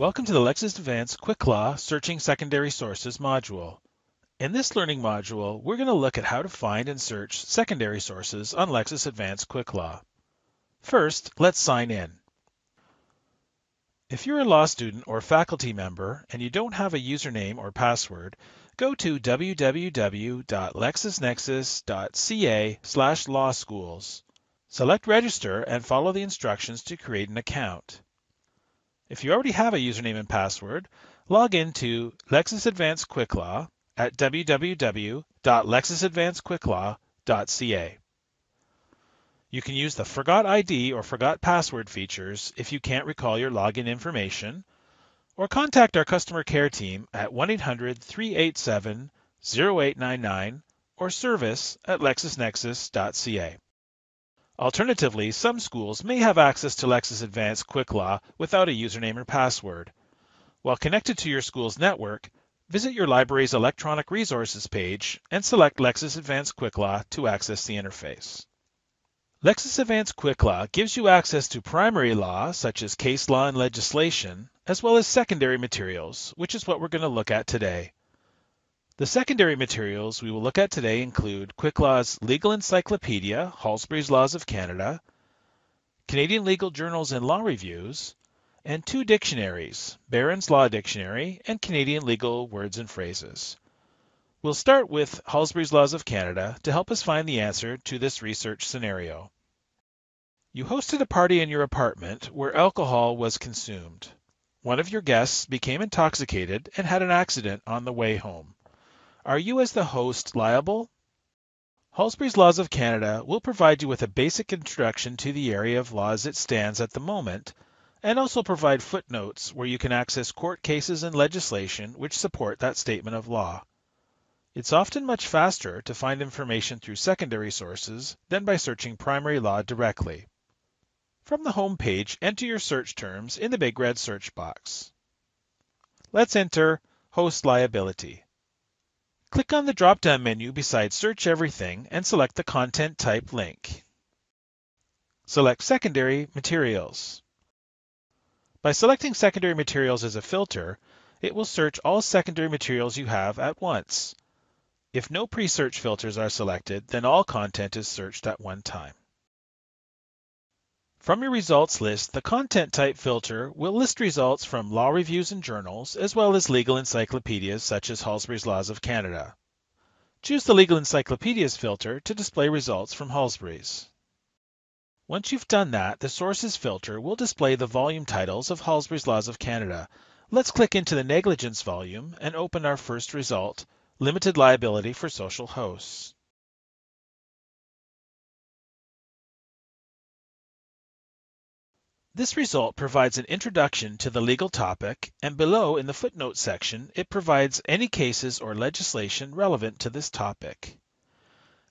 Welcome to the Lexis Advance QuickLaw Searching Secondary Sources module. In this learning module, we're going to look at how to find and search secondary sources on Lexis Advance QuickLaw. First, let's sign in. If you're a law student or faculty member and you don't have a username or password, go to www.lexisnexis.ca lawschools. Select Register and follow the instructions to create an account. If you already have a username and password, log into Lexis Advance Quick Law at www.lexisadvancequicklaw.ca. You can use the Forgot ID or Forgot Password features if you can't recall your login information, or contact our customer care team at 1-800-387-0899 or service at lexisnexis.ca. Alternatively, some schools may have access to Lexis Advance QuickLaw without a username or password. While connected to your school's network, visit your library's electronic resources page and select Lexis Advance QuickLaw to access the interface. Lexis Advance QuickLaw gives you access to primary law, such as case law and legislation, as well as secondary materials, which is what we're going to look at today. The secondary materials we will look at today include Quick Law's Legal Encyclopedia, Halsbury's Laws of Canada, Canadian Legal Journals and Law Reviews, and two dictionaries, Barron's Law Dictionary and Canadian Legal Words and Phrases. We'll start with Halsbury's Laws of Canada to help us find the answer to this research scenario. You hosted a party in your apartment where alcohol was consumed. One of your guests became intoxicated and had an accident on the way home. Are you, as the host, liable? Halsbury's Laws of Canada will provide you with a basic introduction to the area of law as it stands at the moment, and also provide footnotes where you can access court cases and legislation which support that statement of law. It's often much faster to find information through secondary sources than by searching primary law directly. From the home page, enter your search terms in the big red search box. Let's enter host liability. Click on the drop-down menu beside Search Everything and select the content type link. Select Secondary Materials. By selecting secondary materials as a filter, it will search all secondary materials you have at once. If no pre-search filters are selected, then all content is searched at one time. From your results list, the content type filter will list results from law reviews and journals, as well as legal encyclopedias such as Halsbury's Laws of Canada. Choose the Legal Encyclopedias filter to display results from Halsbury's. Once you've done that, the Sources filter will display the volume titles of Halsbury's Laws of Canada. Let's click into the Negligence volume and open our first result, Limited Liability for Social Hosts. This result provides an introduction to the legal topic, and below in the footnote section, it provides any cases or legislation relevant to this topic.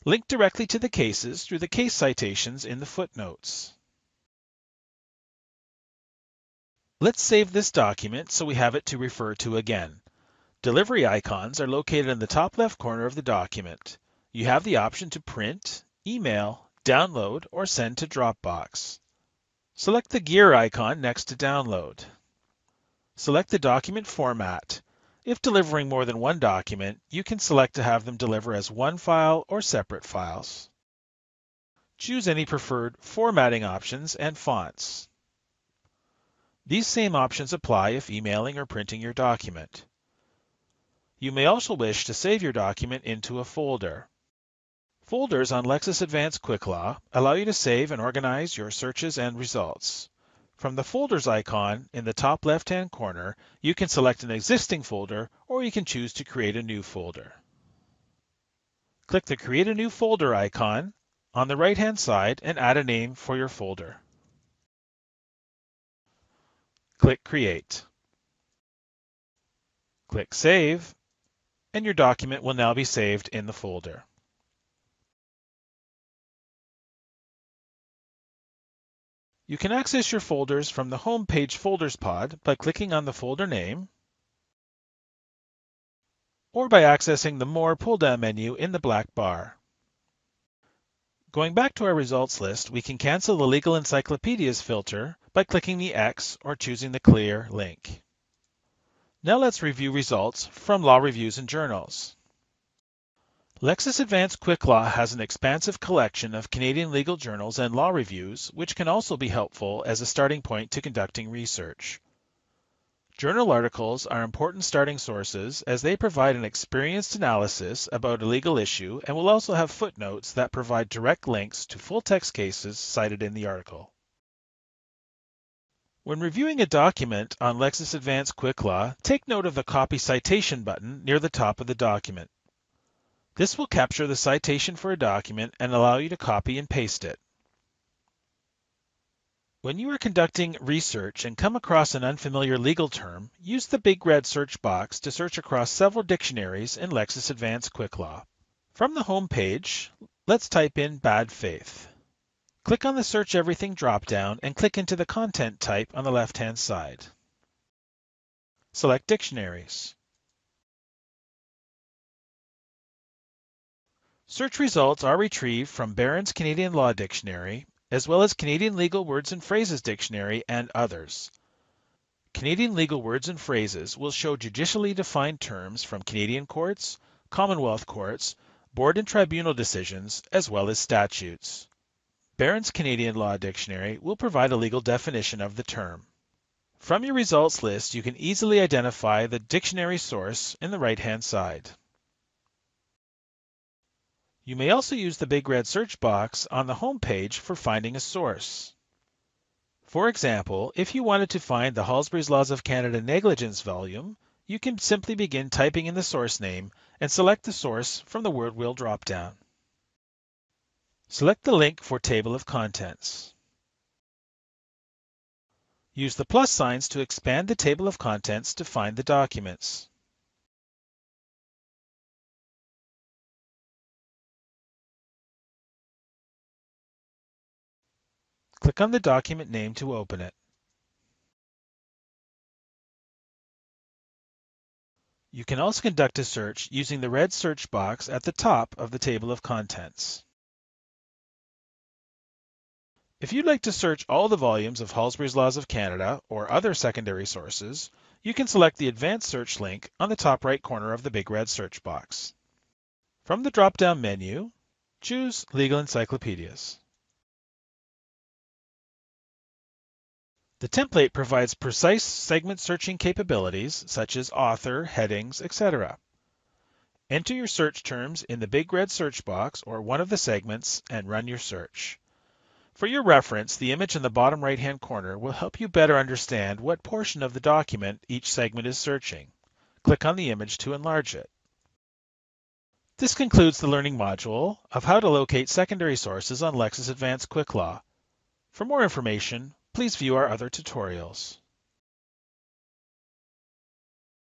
Link directly to the cases through the case citations in the footnotes. Let's save this document so we have it to refer to again. Delivery icons are located in the top left corner of the document. You have the option to print, email, download, or send to Dropbox. Select the gear icon next to Download. Select the document format. If delivering more than one document, you can select to have them deliver as one file or separate files. Choose any preferred formatting options and fonts. These same options apply if emailing or printing your document. You may also wish to save your document into a folder. Folders on Lexis Advance QuickLaw allow you to save and organize your searches and results. From the Folders icon in the top left-hand corner, you can select an existing folder or you can choose to create a new folder. Click the Create a New Folder icon on the right-hand side and add a name for your folder. Click Create. Click Save, and your document will now be saved in the folder. You can access your folders from the Home Page Folders pod by clicking on the folder name or by accessing the More pull-down menu in the black bar. Going back to our results list, we can cancel the Legal Encyclopedias filter by clicking the X or choosing the Clear link. Now let's review results from law reviews and journals. Lexis Advance Quick Law has an expansive collection of Canadian legal journals and law reviews, which can also be helpful as a starting point to conducting research. Journal articles are important starting sources as they provide an experienced analysis about a legal issue and will also have footnotes that provide direct links to full text cases cited in the article. When reviewing a document on Lexis Advance Quick Law, take note of the Copy Citation button near the top of the document. This will capture the citation for a document and allow you to copy and paste it. When you are conducting research and come across an unfamiliar legal term, use the big red search box to search across several dictionaries in Lexis Advance Quick Law. From the home page, let's type in bad faith. Click on the Search Everything drop-down and click into the content type on the left-hand side. Select Dictionaries. Search results are retrieved from Barron's Canadian Law Dictionary as well as Canadian Legal Words and Phrases Dictionary and others. Canadian Legal Words and Phrases will show judicially defined terms from Canadian courts, Commonwealth courts, board and tribunal decisions, as well as statutes. Barron's Canadian Law Dictionary will provide a legal definition of the term. From your results list, you can easily identify the dictionary source in the right-hand side. You may also use the big red search box on the home page for finding a source. For example, if you wanted to find the Halsbury's Laws of Canada negligence volume, you can simply begin typing in the source name and select the source from the word wheel dropdown. Select the link for Table of Contents. Use the plus signs to expand the table of contents to find the documents. Click on the document name to open it. You can also conduct a search using the red search box at the top of the table of contents. If you'd like to search all the volumes of Halsbury's Laws of Canada or other secondary sources, you can select the Advanced Search link on the top right corner of the big red search box. From the drop-down menu, choose Legal Encyclopedias. The template provides precise segment searching capabilities such as author, headings, etc. Enter your search terms in the big red search box or one of the segments and run your search. For your reference, the image in the bottom right-hand corner will help you better understand what portion of the document each segment is searching. Click on the image to enlarge it. This concludes the learning module of how to locate secondary sources on Lexis Advance Quick Law. For more information, please view our other tutorials.